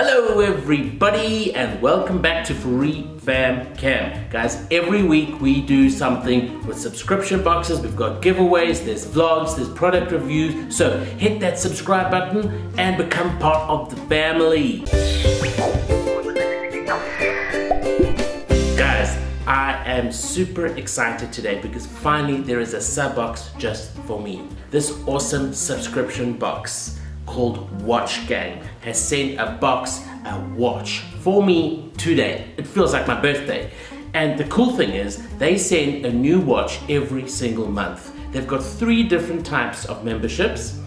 Hello everybody and welcome back to Fourie Fam Cam. Guys, every week we do something with subscription boxes. We've got giveaways, there's vlogs, there's product reviews. So hit that subscribe button and become part of the family. Guys, I am super excited today because finally there is a sub box just for me. This awesome subscription box called Watch Gang has sent a box, a watch for me today. It feels like my birthday. And the cool thing is they send a new watch every single month. They've got three different types of memberships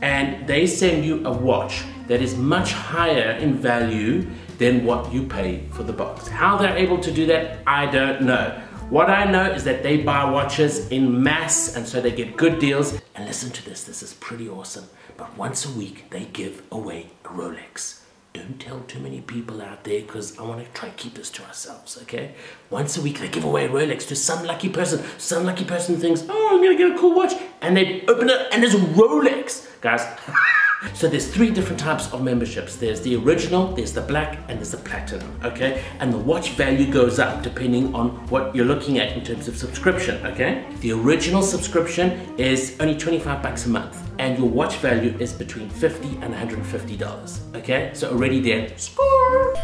and they send you a watch that is much higher in value than what you pay for the box. How they're able to do that, I don't know. What I know is that they buy watches in mass and so they get good deals. And listen to this, this is pretty awesome. But once a week, they give away a Rolex. Don't tell too many people out there because I want to try to keep this to ourselves, okay? Once a week, they give away a Rolex to some lucky person. Some lucky person thinks, oh, I'm going to get a cool watch. And they open it and there's a Rolex. Guys, So there's three different types of memberships. There's the original, there's the black, and there's the platinum, okay? And the watch value goes up depending on what you're looking at in terms of subscription, okay? The original subscription is only 25 bucks a month, and your watch value is between 50 and $150, okay? So already there, score!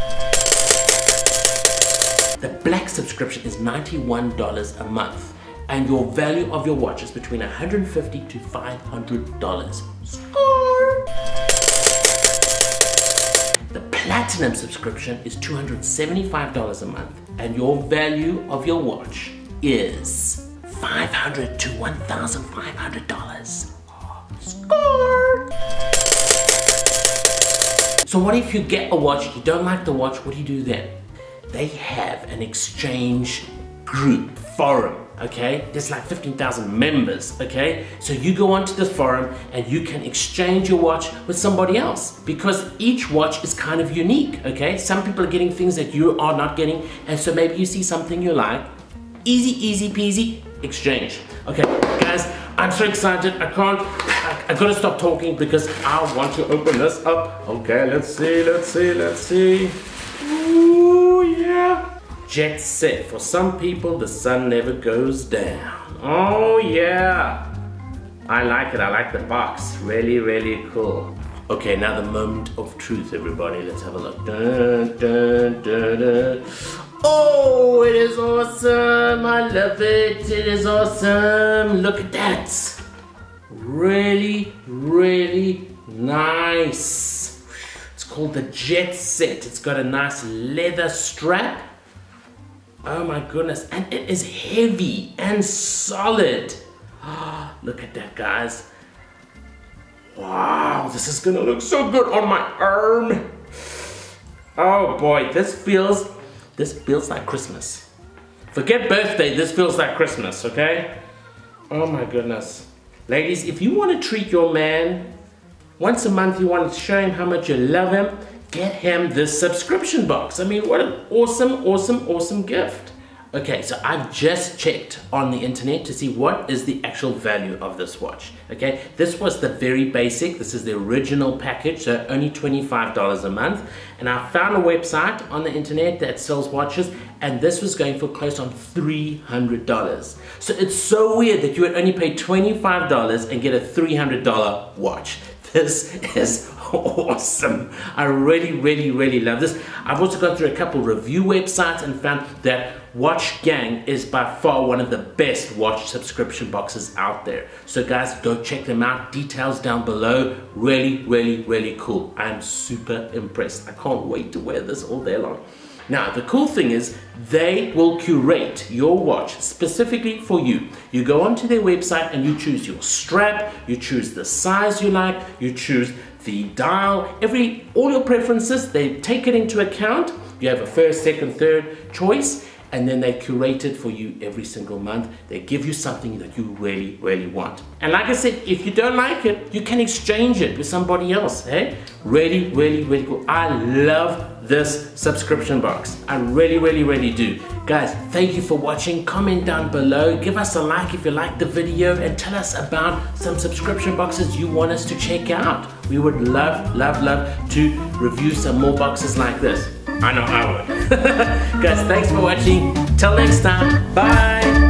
The black subscription is $91 a month and your value of your watch is between 150 to $500. Score! Platinum subscription is $275 a month and your value of your watch is 500 to $1,500. Score! So what if you get a watch, you don't like the watch, what do you do then? They have an exchange group, forum, okay? There's like 15,000 members, okay? So you go onto the forum and you can exchange your watch with somebody else because each watch is kind of unique, okay? Some people are getting things that you are not getting and so maybe you see something you like, easy, easy peasy, exchange. Okay, guys, I'm so excited. I can't, I, I gotta stop talking because I want to open this up. Okay, let's see, let's see, let's see. Jet set. For some people, the sun never goes down. Oh yeah. I like it. I like the box. Really, really cool. Okay, now the moment of truth, everybody. Let's have a look. Dun, dun, dun, oh, it is awesome. I love it. It is awesome. Look at that. Really, really nice. It's called the Jet Set. It's got a nice leather strap Oh my goodness, and it is heavy and solid. Oh, look at that, guys. Wow, this is gonna look so good on my arm. Oh boy, this feels, this feels like Christmas. Forget birthday, this feels like Christmas, okay? Oh my goodness. Ladies, if you want to treat your man, once a month you want to show him how much you love him, get him this subscription box. I mean, what an awesome, awesome, awesome gift. Okay, so I've just checked on the internet to see what is the actual value of this watch. Okay, this was the very basic, this is the original package, so only $25 a month. And I found a website on the internet that sells watches, and this was going for close on $300. So it's so weird that you would only pay $25 and get a $300 watch. This is awesome. I really, really, really love this. I've also gone through a couple review websites and found that Watch Gang is by far one of the best watch subscription boxes out there. So guys, go check them out. Details down below. Really, really, really cool. I'm super impressed. I can't wait to wear this all day long. Now, the cool thing is they will curate your watch specifically for you. You go onto their website and you choose your strap, you choose the size you like, you choose the dial, every all your preferences, they take it into account. You have a first, second, third choice, and then they curate it for you every single month. They give you something that you really, really want. And like I said, if you don't like it, you can exchange it with somebody else. Hey, really, really, really cool. I love this subscription box. I really, really, really do. Guys, thank you for watching. Comment down below. Give us a like if you liked the video and tell us about some subscription boxes you want us to check out. We would love, love, love to review some more boxes like this. I know I would. Guys, thanks for watching. Till next time. Bye.